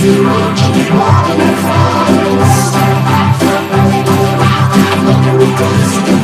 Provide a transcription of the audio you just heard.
Zero. Christ.